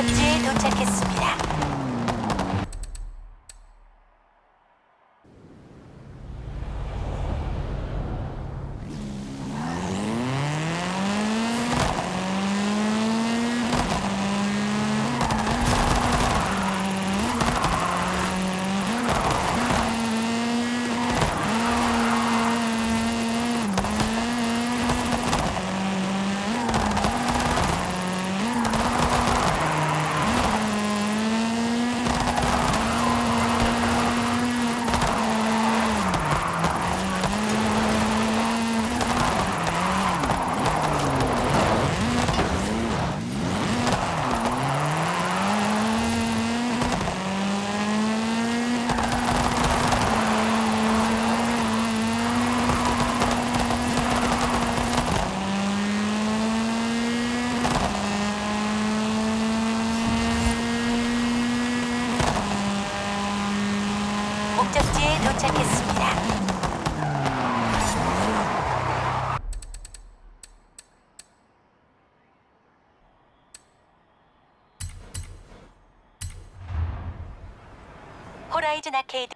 목적지에 도착했습니다. 호라이즌 아케이드